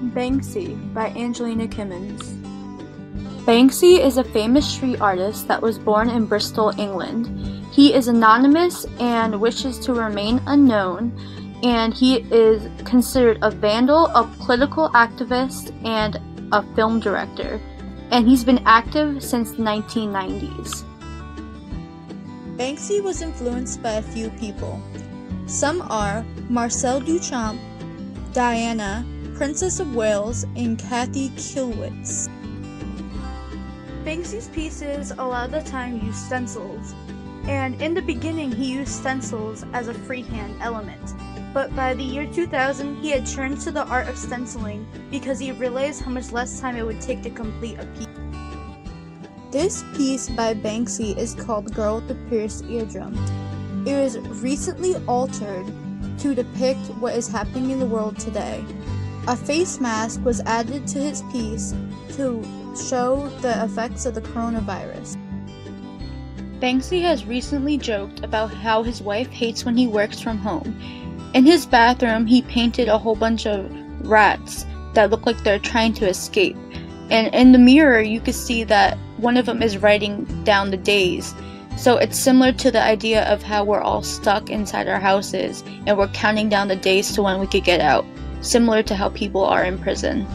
Banksy by Angelina Kimmins. Banksy is a famous street artist that was born in Bristol, England. He is anonymous and wishes to remain unknown, and he is considered a vandal, a political activist, and a film director. And he's been active since the 1990s. Banksy was influenced by a few people. Some are Marcel Duchamp, Diana, Princess of Wales, and Kathy Kollwitz. Banksy's pieces a lot of the time use stencils, and in the beginning he used stencils as a freehand element. But by the year 2000, he had turned to the art of stenciling because he realized how much less time it would take to complete a piece. This piece by Banksy is called Girl with the Pierced Eardrum. It was recently altered to depict what is happening in the world today. A face mask was added to his piece to show the effects of the coronavirus. Banksy has recently joked about how his wife hates when he works from home. In his bathroom, he painted a whole bunch of rats that look like they're trying to escape. And in the mirror, you can see that one of them is writing down the days. So it's similar to the idea of how we're all stuck inside our houses and we're counting down the days to when we could get out, similar to how people are in prison.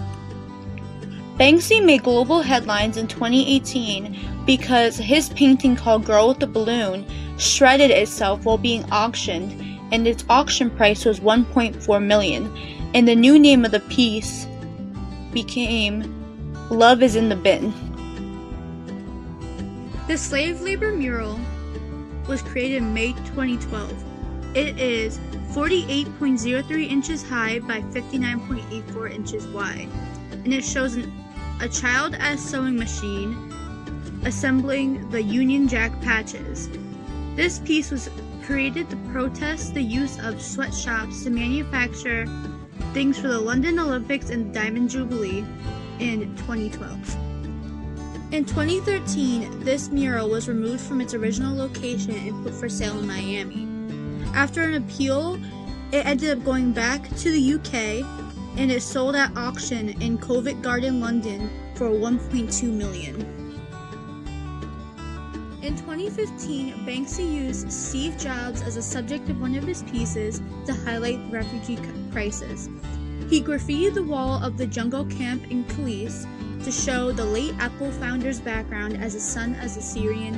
Banksy made global headlines in 2018 because his painting called Girl with the Balloon shredded itself while being auctioned and its auction price was 1.4 million and the new name of the piece became Love is in the Bin. The slave labor mural was created in May 2012. It is 48.03 inches high by 59.84 inches wide, and it shows an a child as sewing machine assembling the Union Jack patches. This piece was created to protest the use of sweatshops to manufacture things for the London Olympics and Diamond Jubilee in 2012. In 2013, this mural was removed from its original location and put for sale in Miami. After an appeal, it ended up going back to the UK and it sold at auction in Covent Garden, London for 1.2 million. In 2015, Banksy used Steve Jobs as a subject of one of his pieces to highlight the refugee crisis. He graffitied the wall of the jungle camp in Calais to show the late Apple founder's background as a son of a Syrian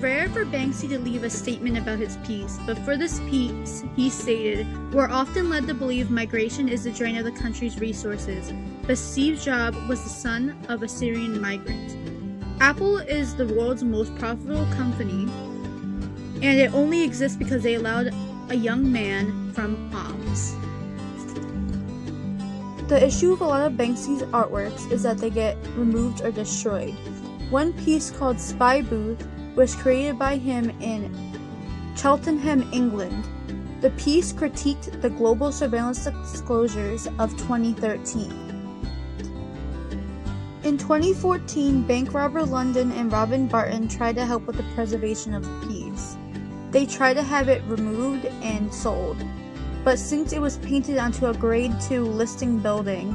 rare for Banksy to leave a statement about his piece, but for this piece, he stated, We're often led to believe migration is the drain of the country's resources, but Steve Jobs was the son of a Syrian migrant. Apple is the world's most profitable company, and it only exists because they allowed a young man from Homs. The issue with a lot of Banksy's artworks is that they get removed or destroyed. One piece called Spy Booth was created by him in Cheltenham, England. The piece critiqued the global surveillance disclosures of 2013. In 2014, Bankrobber London and Robin Barton tried to help with the preservation of the piece. They tried to have it removed and sold, but since it was painted onto a grade 2 listing building,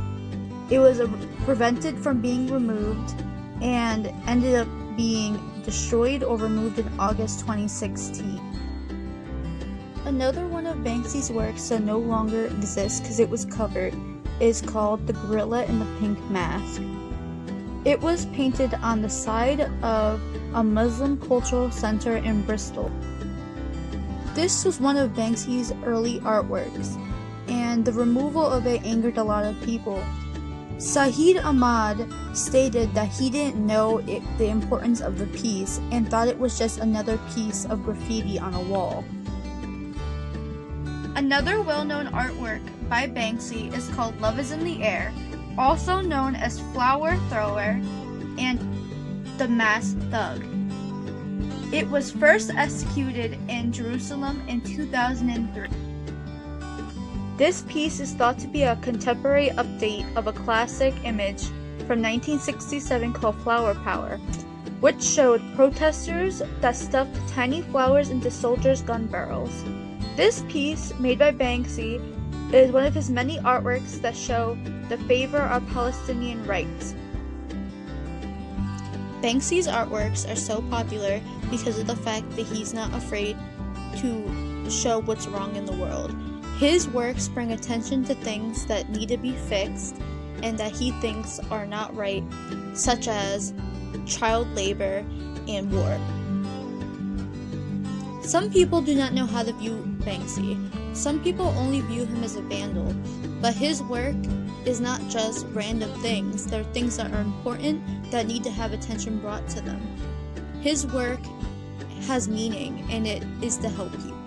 it was prevented from being removed and ended up being destroyed or removed in August 2016. Another one of Banksy's works that no longer exists because it was covered is called The Gorilla in the Pink Mask. It was painted on the side of a Muslim cultural center in Bristol. This was one of Banksy's early artworks, and the removal of it angered a lot of people Saeed Ahmad stated that he didn't know it, the importance of the piece and thought it was just another piece of graffiti on a wall. Another well known artwork by Banksy is called Love is in the Air, also known as Flower Thrower and The Masked Thug. It was first executed in Jerusalem in 2003. This piece is thought to be a contemporary update of a classic image from 1967 called Flower Power, which showed protesters that stuffed tiny flowers into soldiers' gun barrels. This piece, made by Banksy, is one of his many artworks that show the favor of Palestinian rights. Banksy's artworks are so popular because of the fact that he's not afraid to show what's wrong in the world. His works bring attention to things that need to be fixed and that he thinks are not right, such as child labor and war. Some people do not know how to view Banksy. Some people only view him as a vandal, but his work is not just random things, they're things that are important that need to have attention brought to them. His work has meaning and it is to help people.